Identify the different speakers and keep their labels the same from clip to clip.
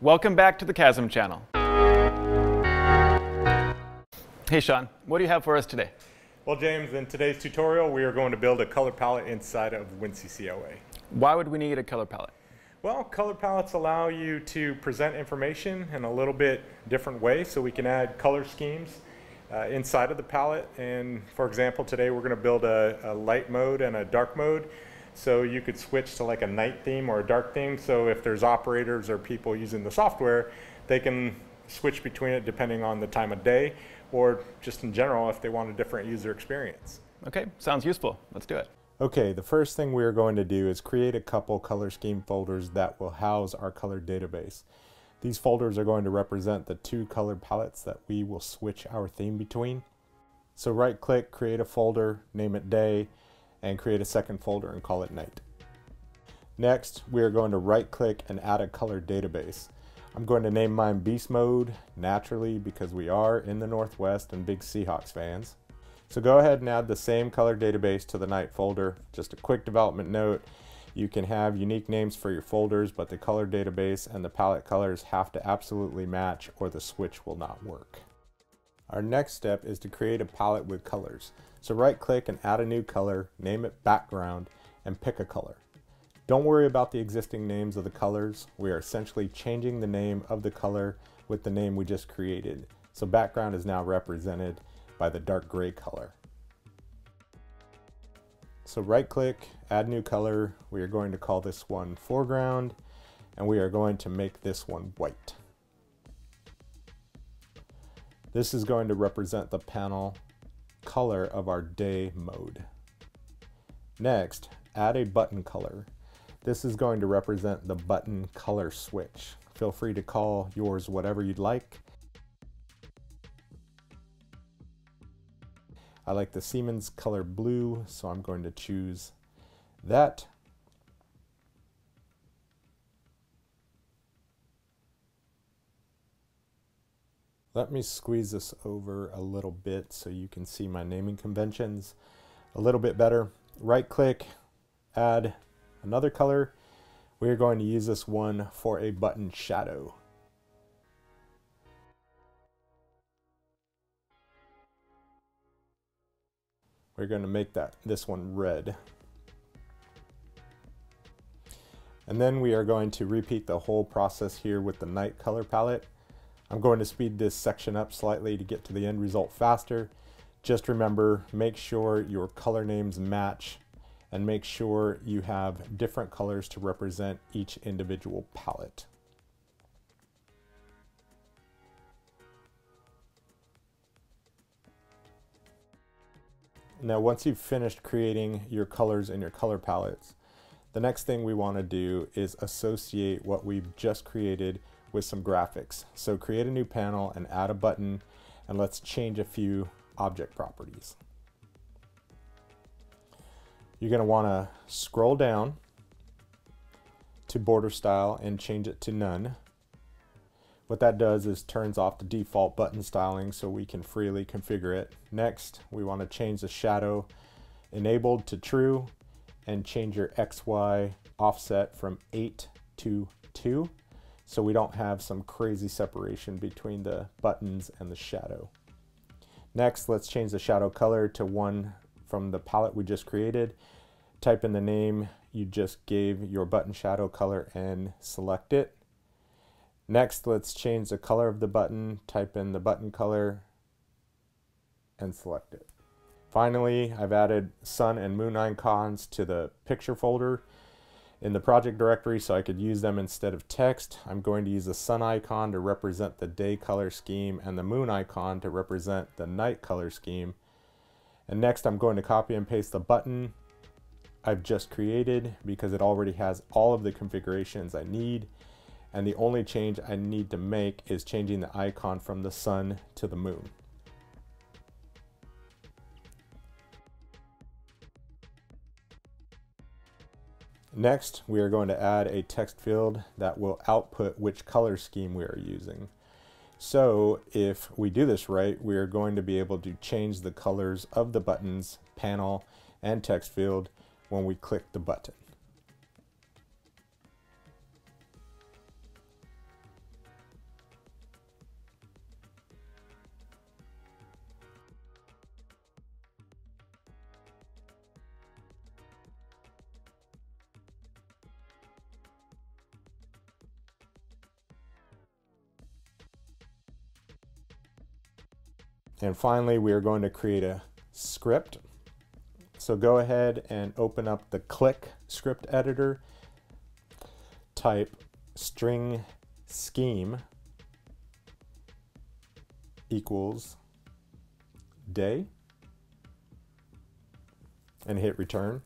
Speaker 1: Welcome back to the KAASM channel. Hey Sean, what do you have for us today?
Speaker 2: Well James, in today's tutorial we are going to build a color palette inside of WinCC OA.
Speaker 1: Why would we need a color palette?
Speaker 2: Well, color palettes allow you to present information in a little bit different way so we can add color schemes uh, inside of the palette and for example today we're going to build a, a light mode and a dark mode so you could switch to like a night theme or a dark theme. So if there's operators or people using the software, they can switch between it depending on the time of day or just in general if they want a different user experience.
Speaker 1: Okay, sounds useful. Let's do it.
Speaker 2: Okay, the first thing we're going to do is create a couple color scheme folders that will house our color database. These folders are going to represent the two color palettes that we will switch our theme between. So right click, create a folder, name it day, and create a second folder and call it night. Next, we are going to right click and add a color database. I'm going to name mine Beast Mode, naturally because we are in the Northwest and big Seahawks fans. So go ahead and add the same color database to the night folder. Just a quick development note, you can have unique names for your folders, but the color database and the palette colors have to absolutely match or the switch will not work. Our next step is to create a palette with colors. So right click and add a new color, name it background, and pick a color. Don't worry about the existing names of the colors. We are essentially changing the name of the color with the name we just created. So background is now represented by the dark gray color. So right click, add new color. We are going to call this one foreground and we are going to make this one white. This is going to represent the panel color of our day mode. Next, add a button color. This is going to represent the button color switch. Feel free to call yours whatever you'd like. I like the Siemens color blue, so I'm going to choose that. Let me squeeze this over a little bit so you can see my naming conventions a little bit better. Right click, add another color. We're going to use this one for a button shadow. We're going to make that this one red. And then we are going to repeat the whole process here with the night color palette. I'm going to speed this section up slightly to get to the end result faster. Just remember, make sure your color names match and make sure you have different colors to represent each individual palette. Now once you've finished creating your colors in your color palettes, the next thing we want to do is associate what we've just created with some graphics. So create a new panel and add a button and let's change a few object properties. You're going to want to scroll down to border style and change it to none. What that does is turns off the default button styling so we can freely configure it. Next, we want to change the shadow enabled to true and change your XY offset from 8 to 2 so we don't have some crazy separation between the buttons and the shadow. Next, let's change the shadow color to one from the palette we just created. Type in the name you just gave your button shadow color and select it. Next, let's change the color of the button. Type in the button color and select it. Finally, I've added sun and moon icons to the picture folder in the project directory so I could use them instead of text. I'm going to use the sun icon to represent the day color scheme and the moon icon to represent the night color scheme. And next I'm going to copy and paste the button I've just created because it already has all of the configurations I need. And the only change I need to make is changing the icon from the sun to the moon. Next, we are going to add a text field that will output which color scheme we are using. So if we do this right, we are going to be able to change the colors of the buttons, panel, and text field when we click the button. And finally, we are going to create a script. So go ahead and open up the Click script editor. Type string scheme equals day and hit return.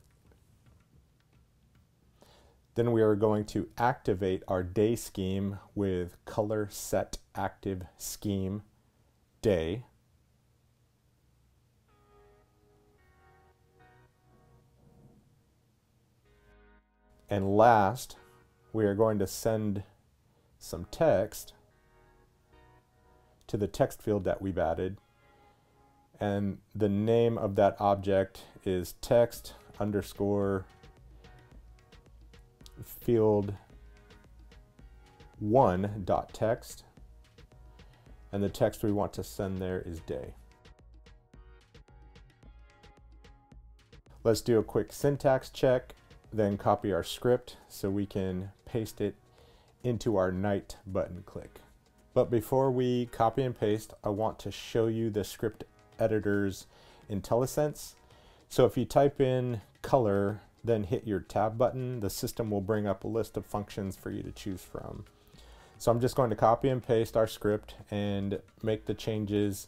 Speaker 2: Then we are going to activate our day scheme with color set active scheme day. And last, we are going to send some text to the text field that we've added. And the name of that object is text underscore field one dot text. And the text we want to send there is day. Let's do a quick syntax check, then copy our script so we can paste it into our night button click. But before we copy and paste, I want to show you the script editor's IntelliSense. So if you type in color, then hit your tab button, the system will bring up a list of functions for you to choose from. So I'm just going to copy and paste our script and make the changes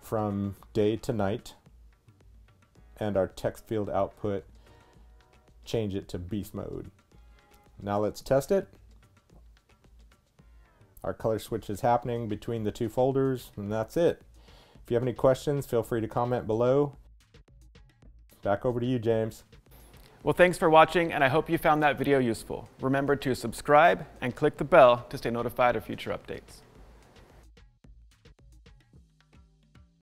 Speaker 2: from day to night and our text field output, change it to beast mode. Now let's test it. Our color switch is happening between the two folders, and that's it. If you have any questions, feel free to comment below. Back over to you, James.
Speaker 1: Well, thanks for watching, and I hope you found that video useful. Remember to subscribe and click the bell to stay notified of future updates.